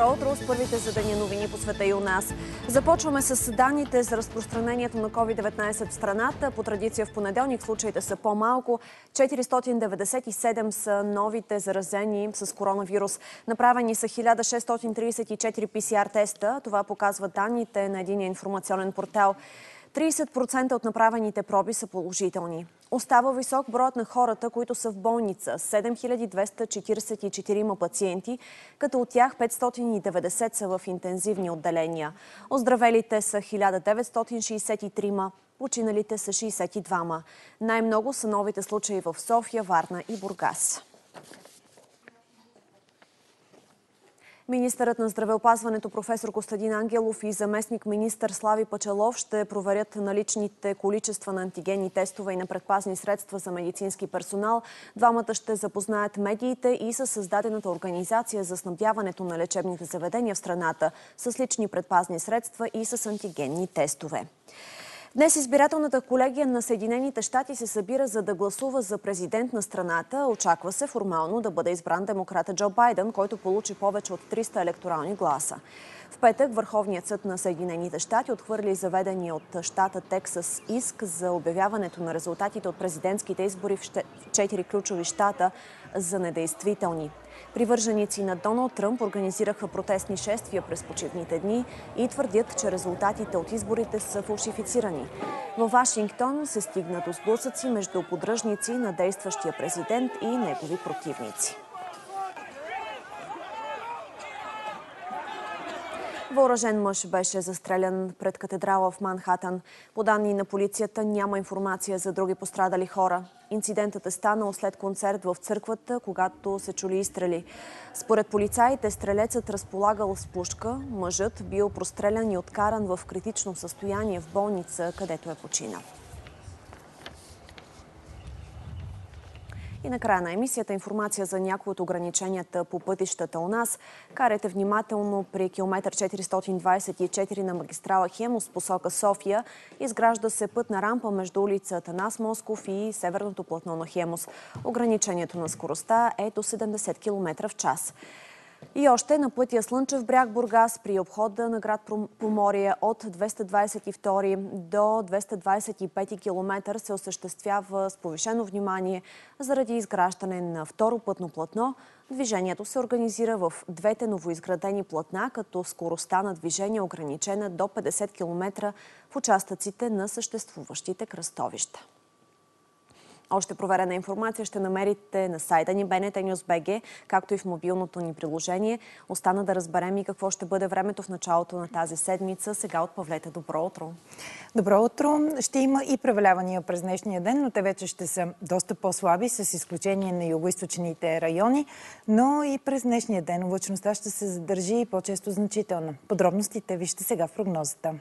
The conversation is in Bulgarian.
Добро утро с първите за деня новини по света и у нас. Започваме с данните за разпространението на COVID-19 в страната. По традиция в понеделник случаите са по-малко. 497 са новите заразени с коронавирус. Направени са 1634 ПСР теста. Това показва данните на един информационен портал. 30% от направените проби са положителни. Остава висок броят на хората, които са в болница – 7244 пациенти, като от тях 590 са в интензивни отделения. Оздравелите са 1963, починалите са 62. Най-много са новите случаи в София, Варна и Бургас. Министърът на здравеопазването професор Костадин Ангелов и заместник министър Слави Пачалов ще проверят наличните количества на антигенни тестове и на предпазни средства за медицински персонал. Двамата ще запознаят медиите и със създадената организация за снабдяването на лечебните заведения в страната с лични предпазни средства и с антигенни тестове. Днес избирателната колегия на Съединените щати се събира за да гласува за президент на страната. Очаква се формално да бъде избран демократа Джо Байден, който получи повече от 300 електорални гласа. В петък Върховният съд на Съединените щати отхвърли заведения от щата Тексас иск за обявяването на резултатите от президентските избори в четири ключови щата за недействителни. Привърженици на Доналд Тръмп организираха протестни шествия през почивните дни и твърдят, че резултатите от изборите са фалшифицирани. В Вашингтон се стигна до сблъсъци между поддръжници на действащия президент и негови противници. Въоръжен мъж беше застрелян пред катедрала в Манхатън. По данни на полицията няма информация за други пострадали хора. Инцидентът е станал след концерт в църквата, когато се чули изстрели. Според полицаите, стрелецът разполагал с пушка, мъжът бил прострелян и откаран в критично състояние в болница, където е починал. И накрая на емисията информация за някои от ограниченията по пътищата у нас. Карайте внимателно при километър 424 на магистрала Хемос посока София. Изгражда се пътна рампа между улица Танас Москов и северното платно на Хемос. Ограничението на скоростта е до 70 км в час. И още на пътя Слънчев бряг Бургас при обхода на град Поморие от 222 до 225 км се осъществява с повишено внимание заради изграждане на второ пътно платно. Движението се организира в двете новоизградени платна, като скоростта на движение е ограничена до 50 км в участъците на съществуващите кръстовища. Още проверена информация ще намерите на сайта ни BNT News.bg, както и в мобилното ни приложение. Остана да разберем и какво ще бъде времето в началото на тази седмица. Сега от. Добро утро! Добро утро! Ще има и превалявания през днешния ден, но те вече ще са доста по-слаби, с изключение на югоисточните райони, но и през днешния ден облачността ще се задържи и по-често значително. Подробностите вижте сега в прогнозата.